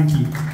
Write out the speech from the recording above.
aqui.